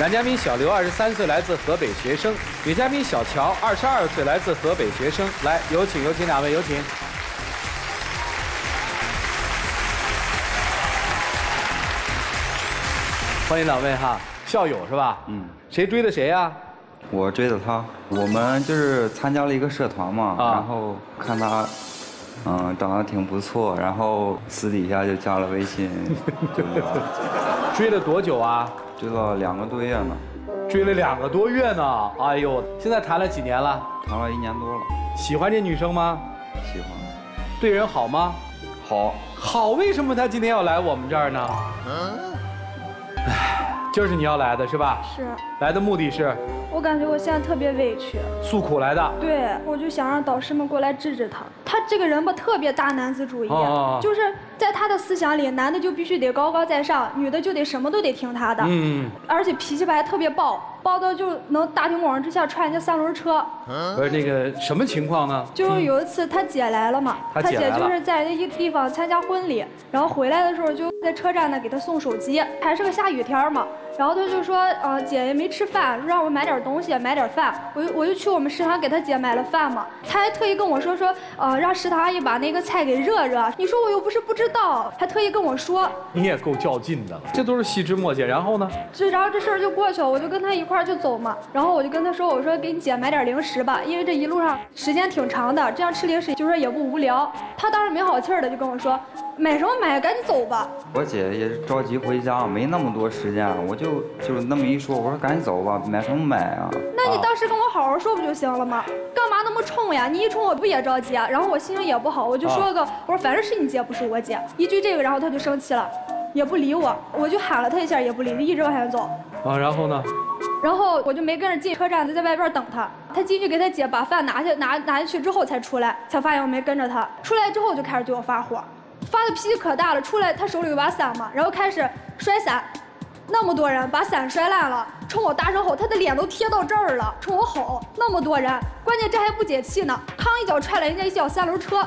男嘉宾小刘，二十三岁，来自河北学生；女嘉宾小乔，二十二岁，来自河北学生。来，有请，有请两位，有请。欢迎两位哈，校友是吧？嗯。谁追的谁呀？我追的他。我们就是参加了一个社团嘛，然后看他，嗯，长得挺不错，然后私底下就加了微信，就 追了多久啊？追了两个多月呢，追了两个多月呢。哎呦，现在谈了几年了？谈了一年多了。喜欢这女生吗？喜欢。对人好吗？好。好，为什么她今天要来我们这儿呢？嗯。唉，就是你要来的是吧？是。来的目的是？我感觉我现在特别委屈。诉苦来的。对，我就想让导师们过来治治他。他这个人吧，特别大男子主义，就是在他的思想里，男的就必须得高高在上，女的就得什么都得听他的。嗯，而且脾气吧还特别暴，暴到就能大庭广众之下踹人家三轮车。不是那个什么情况呢？就是有一次他姐来了嘛，他姐就是在一个地方参加婚礼，然后回来的时候就在车站呢给他送手机，还是个下雨天嘛。然后他就说，呃，姐也没吃饭，让我买点东西，买点饭。我就我就去我们食堂给他姐买了饭嘛。他还特意跟我说说，呃，让食堂阿姨把那个菜给热热。你说我又不是不知道，还特意跟我说。你也够较劲的了，这都是细枝末节。然后呢？这然后这事儿就过去了，我就跟他一块儿就走嘛。然后我就跟他说，我说给你姐买点零食吧，因为这一路上时间挺长的，这样吃零食就说也不无聊。他当时没好气儿的就跟我说。买什么买？赶紧走吧！我姐也是着急回家，没那么多时间，我就就那么一说，我说赶紧走吧，买什么买啊？那你当时跟我好好说不就行了吗？干嘛那么冲呀？你一冲我不也着急啊？然后我心情也不好，我就说个，我说反正是你姐不是我姐，一句这个，然后她就生气了，也不理我，我就喊了他一下也不理，一直往前走。啊，然后呢？然后我就没跟着进车站，就在外边等他。他进去给他姐把饭拿下拿拿下去之后才出来，才发现我没跟着他。出来之后就开始对我发火。发的脾气可大了，出来他手里有把伞嘛，然后开始摔伞，那么多人把伞摔烂了，冲我大声吼，他的脸都贴到这儿了，冲我吼，那么多人，关键这还不解气呢，康一脚踹了人家一脚三轮车，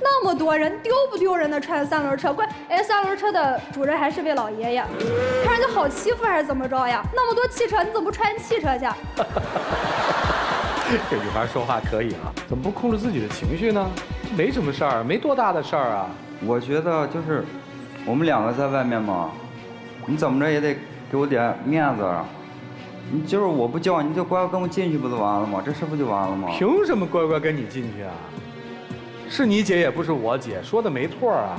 那么多人丢不丢人的踹三轮车，关哎三轮车的主人还是位老爷爷，看人家好欺负还是怎么着呀？那么多汽车，你怎么不踹人汽车去？这女孩说话可以啊，怎么不控制自己的情绪呢？没什么事儿，没多大的事儿啊。我觉得就是，我们两个在外面嘛，你怎么着也得给我点面子啊。你就是我不叫你就乖乖跟我进去不就完了吗？这事不就完了吗？凭什么乖乖跟你进去啊？是你姐也不是我姐，说的没错啊。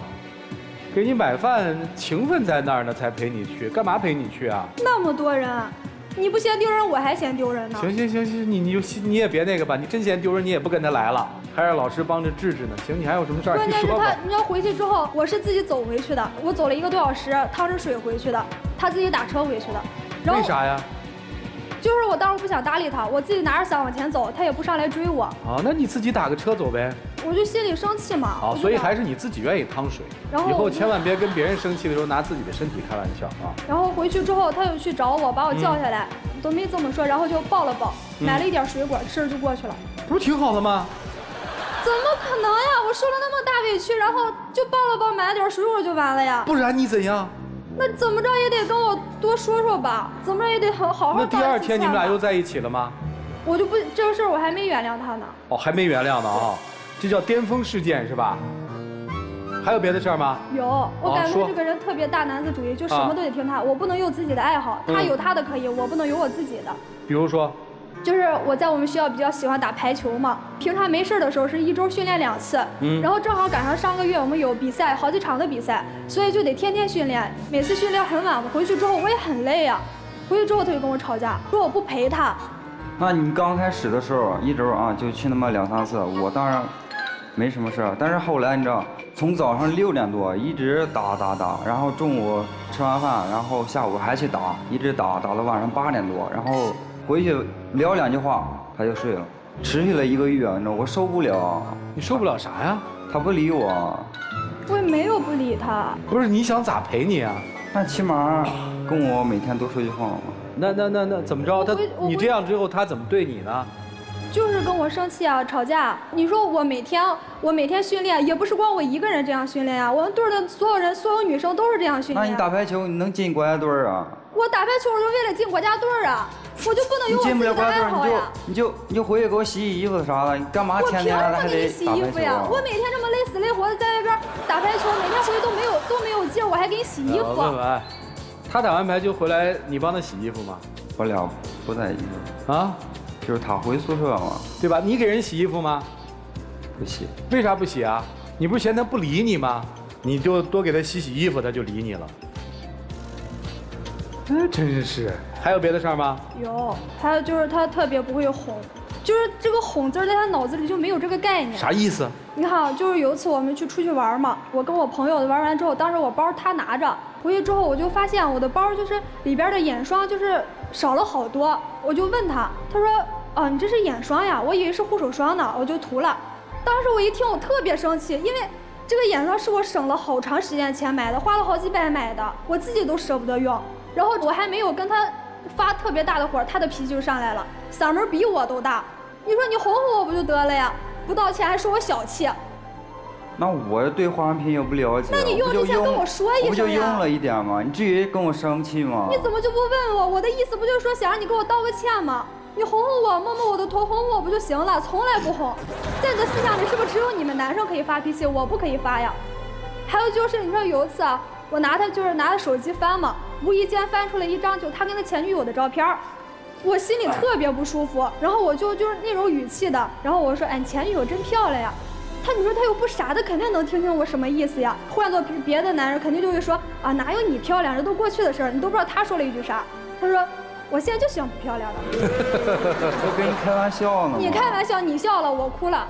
给你买饭，情分在那儿呢，才陪你去，干嘛陪你去啊？那么多人。你不嫌丢人，我还嫌丢人呢。行行行行，你你就你也别那个吧，你真嫌丢人，你也不跟他来了，还让老师帮着治治呢。行，你还有什么事儿？关键是他，你要回去之后，我是自己走回去的，我走了一个多小时，趟着水回去的，他自己打车回去的。为啥呀？就是我当时不想搭理他，我自己拿着伞往前走，他也不上来追我。啊，那你自己打个车走呗。我就心里生气嘛。好，所以还是你自己愿意趟水。然后以后千万别跟别人生气的时候拿自己的身体开玩笑啊。然后回去之后，他又去找我，把我叫下来，都没这么说，然后就抱了抱，买了一点水果，事儿就过去了。不是挺好的吗？怎么可能呀！我受了那么大委屈，然后就抱了抱，买了点水果就完了呀。不然你怎样？那怎么着也得跟我多说说吧，怎么着也得好好好那第二天你们俩又在一起了吗？我就不这个事儿我还没原谅他呢。哦，还没原谅呢啊，这叫巅峰事件是吧？还有别的事儿吗？有，我感觉这个人特别大男子主义，就什么都得听他，我不能有自己的爱好，他有他的可以，我不能有我自己的。比如说。就是我在我们学校比较喜欢打排球嘛，平常没事的时候是一周训练两次，嗯，然后正好赶上上个月我们有比赛，好几场的比赛，所以就得天天训练，每次训练很晚，回去之后我也很累呀，回去之后他就跟我吵架，说我不陪他。那你刚开始的时候一周啊就去那么两三次，我当然没什么事儿，但是后来你知道，从早上六点多一直打打打，然后中午吃完饭，然后下午还去打，一直打打到晚上八点多，然后。回去聊两句话，他就睡了，持续了一个月，你知道我受不了。你受不了啥呀？他不理我。我也没有不理他。不是你想咋陪你啊？那起码跟我每天多说句话嘛。那那那那怎么着？他你这样之后他怎么对你呢？就是跟我生气啊，吵架。你说我每天我每天训练，也不是光我一个人这样训练呀、我们队的所有人，所有女生都是这样训练那。你打排球，你能进国家队啊？我打排球，我就为了进国家队啊，我就不能你进不有我自己的了国家队，你就爱好呀。你就你就回去给我洗洗衣服啥的，你干嘛我凭天天什么给你还得洗衣服呀？我每天这么累死累活的在外边打排球，每天回去都没有都没有劲，我还给你洗衣我问服。问，他打完排球回来，你帮他洗衣服吗？我俩不在一个，啊，就是他回宿舍嘛，对吧？你给人洗衣服吗？不洗。为啥不洗啊？你不是嫌他不理你吗？你就多给他洗洗衣服，他就理你了。哎，真是。还有别的事儿吗？有，还有就是他特别不会哄，就是这个哄字在他脑子里就没有这个概念。啥意思？你看啊，就是有一次我们去出去玩嘛，我跟我朋友玩完之后，当时我包他拿着，回去之后我就发现我的包就是里边的眼霜就是少了好多，我就问他，他说，哦，你这是眼霜呀？我以为是护手霜呢，我就涂了。当时我一听，我特别生气，因为这个眼霜是我省了好长时间钱买的，花了好几百买的，我自己都舍不得用。然后我还没有跟他发特别大的火，他的脾气就上来了，嗓门比我都大。你说你哄哄我不就得了呀？不道歉还说我小气，那我对化妆品也不了解，那你用之前跟我说一我不就用了一点吗？你至于跟我生气吗？你怎么就不问我？我的意思不就是说想让你给我道个歉吗？你哄哄我，摸摸我的头，哄哄我不就行了？从来不哄。在你的思想里，是不是只有你们男生可以发脾气，我不可以发呀？还有就是，你说有一次啊，我拿他就是拿他手机翻嘛，无意间翻出了一张就他跟他前女友的照片儿我心里特别不舒服，然后我就就是那种语气的，然后我说，哎，你前女友真漂亮呀。他你说他又不傻，他肯定能听清我什么意思呀。换做别别的男人，肯定就会说啊，哪有你漂亮，这都过去的事儿，你都不知道他说了一句啥。他说，我现在就喜欢不漂亮的。我跟你开玩笑呢。你开玩笑，你笑了，我哭了。